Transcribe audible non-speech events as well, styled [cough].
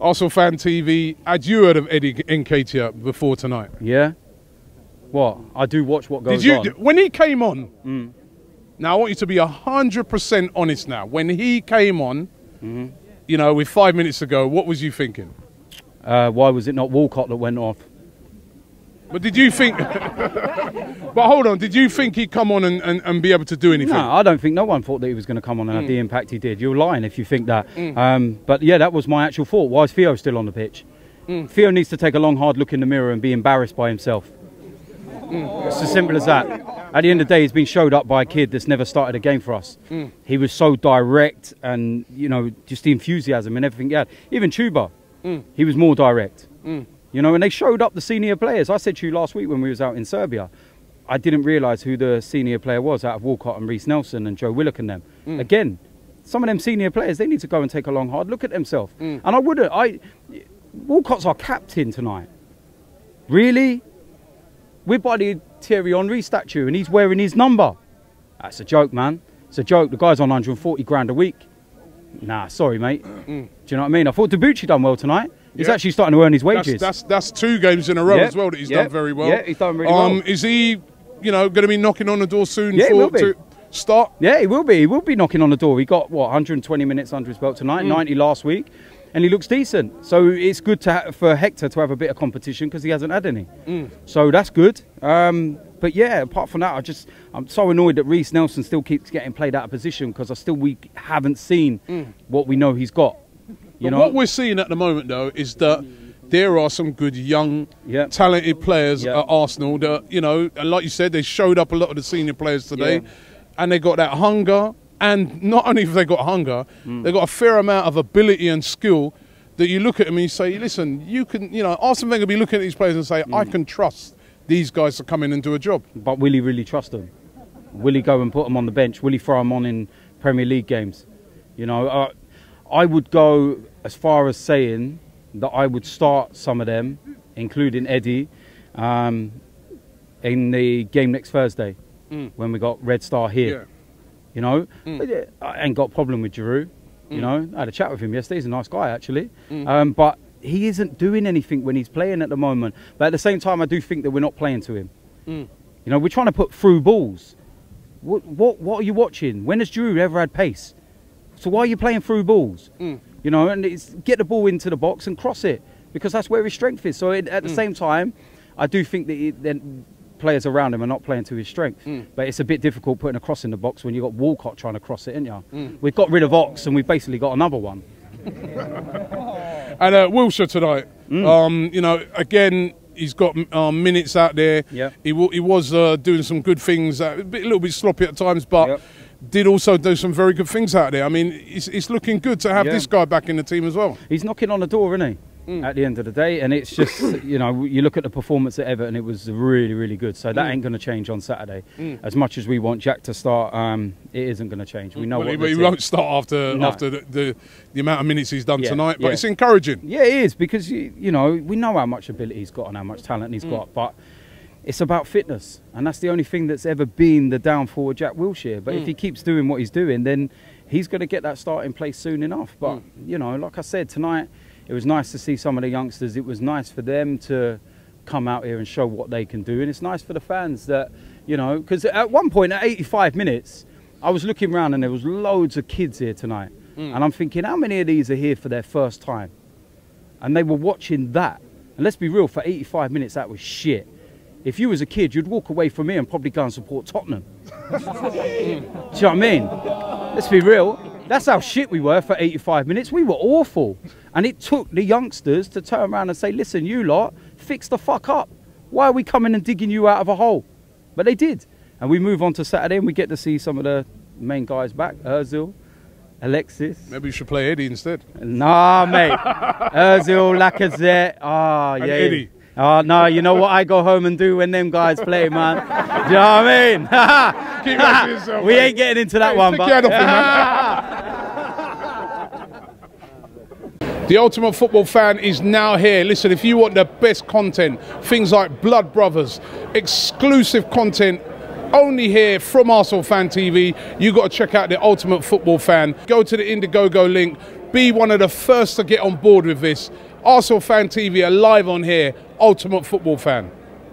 Arsenal Fan TV. Had you heard of Eddie Nketiah before tonight? Yeah. What? I do watch what goes Did you on. when he came on? Now I want you to be hundred percent honest. Now, when he came on, you know, with five minutes ago, what was you thinking? Uh, why was it not Walcott that went off? But did you think? [laughs] but hold on, did you think he'd come on and, and, and be able to do anything? No, I don't think no one thought that he was going to come on and have the impact he did. You're lying if you think that. Hmm. Um, but yeah, that was my actual thought. Why is Theo still on the pitch? Hmm. Theo needs to take a long, hard look in the mirror and be embarrassed by himself. It's as simple as that. At the end of the day, he's been showed up by a kid that's never started a game for us. He was so direct and, you know, just the enthusiasm and everything he had. Even Chuba, he was more direct. You know, and they showed up the senior players. I said to you last week when we was out in Serbia, I didn't realise who the senior player was out of Walcott and Reiss Nelson and Joe Willock and them. Mm. Again, some of them senior players, they need to go and take a long, hard look at themselves. Mm. And I wouldn't. I Walcott's our captain tonight. Really? We're by the Thierry Henry statue and he's wearing his number. That's a joke, man. It's a joke. The guy's on 140 grand a week. Nah, sorry, mate. Mm. Do you know what I mean? I thought Debuchy done well tonight. He's Yeah. actually starting to earn his wages. that's that's two games in a row Yeah, as well that he's yeah, done very well. yeah, he's done really um, well. Is he, you know, going to be knocking on the door soon Yeah, for will be. to start? Yeah, he will be. He will be knocking on the door. He got what 120 minutes under his belt tonight, Mm. 90 last week, and he looks decent. So it's good to ha- for Hector to have a bit of competition because he hasn't had any. Mm. So that's good. Um, but yeah, apart from that, I just I'm so annoyed that Reiss Nelson still keeps getting played out of position because I still we haven't seen what we know he's got. You. But know, what we're seeing at the moment, though, is that there are some good young, Yeah. talented players Yeah. at Arsenal that, you know, like you said, they showed up a lot of the senior players today, Yeah. and they got that hunger. And not only have they got hunger, Mm. they got a fair amount of ability and skill that you look at them and you say, listen, you can, you know, Arsene Wenger be looking at these players and say, I Mm. can trust these guys to come in and do a job. but will he really trust them? Will he go and put them on the bench? Will he throw them on in Premier League games? You know, uh, I would go as far as saying that I would start some of them, including Eddie, um, in the game next Thursday mm. when we got Red Star here. You know, mm. But, yeah, I ain't got a problem with Giroud. You mm. know, I had a chat with him yesterday. He's a nice guy, actually. Um, but he isn't doing anything when he's playing at the moment. But at the same time, I do think that we're not playing to him. You know, we're trying to put through balls. What, what, what are you watching? When has Giroud ever had pace? So why are you playing through balls? You know, and it's get the ball into the box and cross it because that's where his strength is. So it, at the same time, I do think that he, then players around him are not playing to his strength. But it's a bit difficult putting a cross in the box when you've got Walcott trying to cross it, isn't you? We've got rid of Ox and we've basically got another one. [laughs] And uh, Wilshere tonight, Mm. um, you know, again, he's got um, minutes out there. Yeah. He, w- he was uh, doing some good things, uh, a, bit, a little bit sloppy at times, but Yep. Did also do some very good things out there. I mean, it's, it's looking good to have Yeah. this guy back in the team as well. He's knocking on the door, isn't he? Mm. At the end of the day, and it's just [coughs] you know you look at the performance at Everton, it was really really good. So that mm. ain't going to change on Saturday. Mm. As much as we want Jack to start, um, it isn't going to change. We know well, what he, he won't start after No. after the, the, the amount of minutes he's done Yeah, tonight, but yeah. it's encouraging. Yeah, it is because you, you know we know how much ability he's got and how much talent he's got, but it's about fitness, and that's the only thing that's ever been the downfall of Jack Wilshere. But if he mm. keeps doing what he's doing, then he's going to get that start in place soon enough. But mm. you know, like I said tonight, it was nice to see some of the youngsters. It was nice for them to come out here and show what they can do, and it's nice for the fans that you know because at one point at 85 minutes. I was looking around and there was loads of kids here tonight. Mm. And I'm thinking, how many of these are here for their first time? and they were watching that. And let's be real, for 85 minutes, that was shit. If you was a kid, you'd walk away from here and probably go and support Tottenham. [laughs] Do you know what I mean? Let's be real. That's how shit we were for 85 minutes. We were awful. And it took the youngsters to turn around and say, listen, you lot, fix the fuck up. Why are we coming and digging you out of a hole? But they did. And we move on to Saturday and we get to see some of the main guys back. Ozil, Alexis. Maybe you should play Eddie instead. Nah, mate. [laughs] Ozil, Lacazette. Ah, yeah. And yeah. Eddie. Oh, no, you know what I go home and do when them guys play, man? do you know what I mean? [laughs] Keep that to yourself, we mate. ain't getting into that Hey, one, but. [laughs] The Ultimate Football Fan is now here. Listen, if you want the best content, things like Blud Bruvvas, exclusive content, only here from Arsenal Fan TV, you got to check out the Ultimate Football Fan. Go to the Indiegogo link, Be one of the first to get on board with this. Arsenal Fan TV are live on here. Ultimate Football Fan.